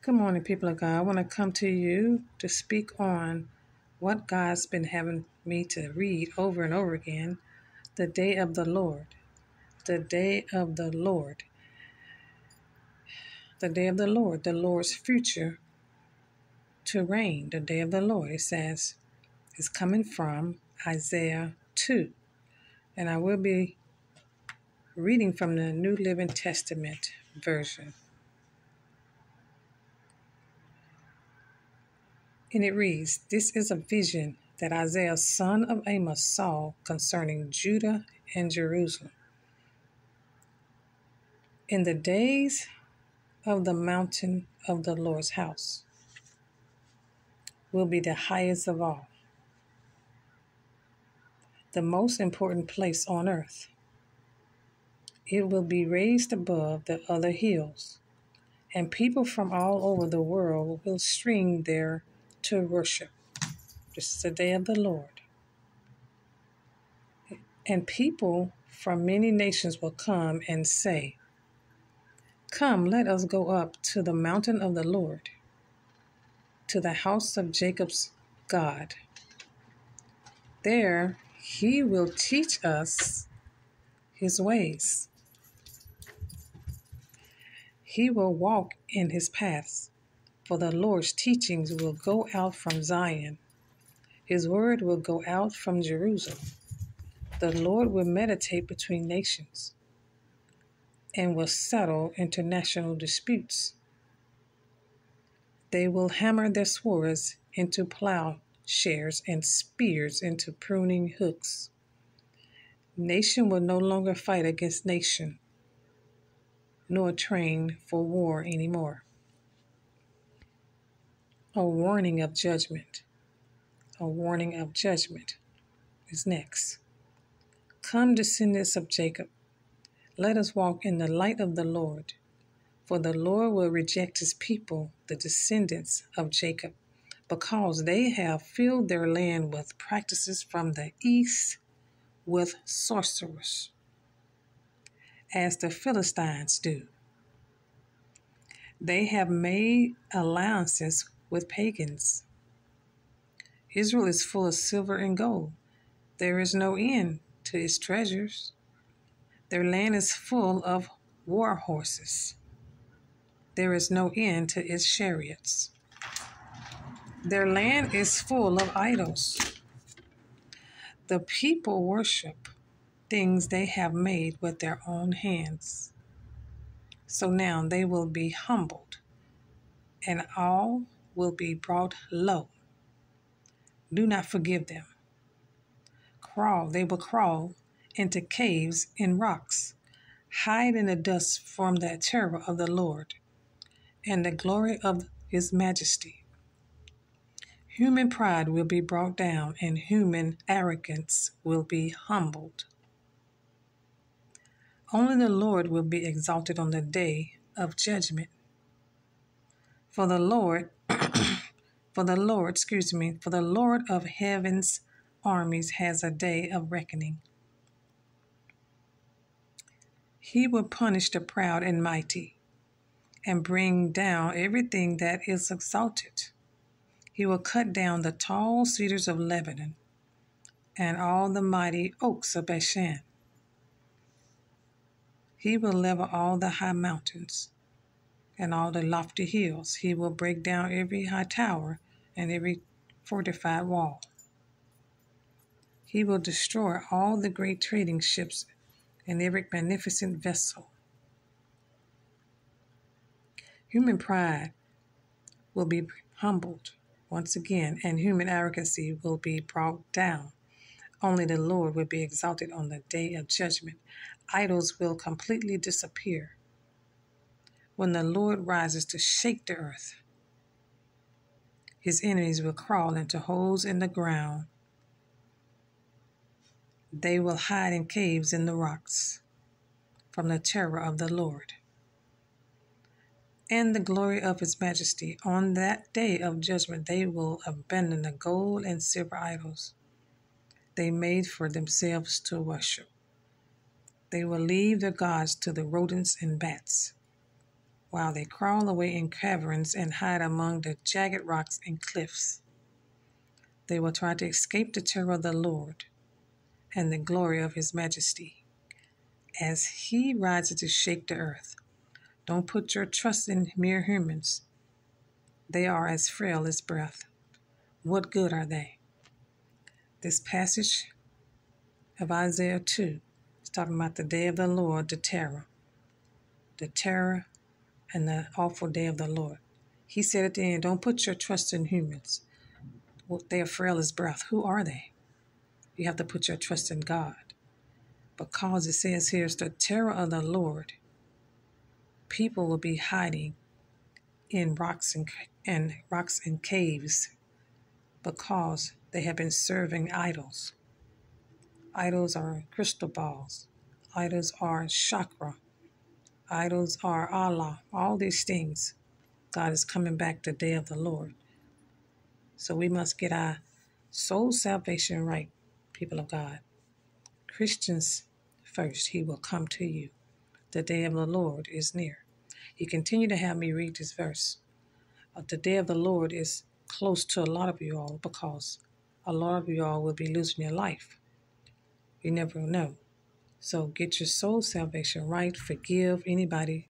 Good morning, people of God. I want to come to you to speak on what God's been having me to read over and over again the day of the Lord. The day of the Lord. The day of the Lord, the Lord's future to reign. The day of the Lord, it says, is coming from Isaiah 2. And I will be reading from the New Living Testament version. And it reads This is a vision that Isaiah, son of Amos, saw concerning Judah and Jerusalem. In the days of the mountain of the Lord's house will be the highest of all, the most important place on earth. It will be raised above the other hills, and people from all over the world will string there to worship. This is the day of the Lord. And people from many nations will come and say, Come, let us go up to the mountain of the Lord, to the house of Jacob's God. There he will teach us his ways. He will walk in his paths for the Lord's teachings will go out from Zion, his word will go out from Jerusalem. The Lord will meditate between nations and will settle international disputes. They will hammer their swords into plowshares and spears into pruning hooks. Nation will no longer fight against nation, nor train for war anymore a warning of judgment. A warning of judgment is next. Come, descendants of Jacob, let us walk in the light of the Lord. For the Lord will reject his people, the descendants of Jacob, because they have filled their land with practices from the east with sorcerers, as the Philistines do. They have made alliances with pagans. Israel is full of silver and gold. There is no end to its treasures. Their land is full of war horses. There is no end to its chariots. Their land is full of idols. The people worship things they have made with their own hands. So now they will be humbled, and all will be brought low. Do not forgive them. Crawl, they will crawl into caves in rocks, hide in the dust from the terror of the Lord and the glory of his majesty. Human pride will be brought down, and human arrogance will be humbled. Only the Lord will be exalted on the day of judgment. For the Lord for the Lord, excuse me, for the Lord of heaven's armies has a day of reckoning. He will punish the proud and mighty and bring down everything that is exalted. He will cut down the tall cedars of Lebanon and all the mighty oaks of Bashan. He will level all the high mountains and all the lofty hills. He will break down every high tower and every fortified wall. He will destroy all the great trading ships and every magnificent vessel. Human pride will be humbled once again, and human arrogancy will be brought down. Only the Lord will be exalted on the day of judgment. Idols will completely disappear when the Lord rises to shake the earth. His enemies will crawl into holes in the ground. They will hide in caves in the rocks from the terror of the Lord and the glory of his majesty. On that day of judgment, they will abandon the gold and silver idols they made for themselves to worship. They will leave their gods to the rodents and bats while they crawl away in caverns and hide among the jagged rocks and cliffs. They will try to escape the terror of the Lord and the glory of his majesty as he rises to shake the earth. Don't put your trust in mere humans. They are as frail as breath. What good are they? This passage of Isaiah 2 is talking about the day of the Lord, the terror. The terror and the awful day of the Lord. He said at the end, Don't put your trust in humans. Well, they are frail as breath. Who are they? You have to put your trust in God. Because it says here, it's the terror of the Lord. People will be hiding in rocks and, and rocks and caves because they have been serving idols. Idols are crystal balls. Idols are chakra. Idols are Allah. All these things. God is coming back the day of the Lord. So we must get our soul salvation right, people of God. Christians first, He will come to you. The day of the Lord is near. He continued to have me read this verse. Uh, the day of the Lord is close to a lot of you all because a lot of you all will be losing your life. You never know. So get your soul salvation right. Forgive anybody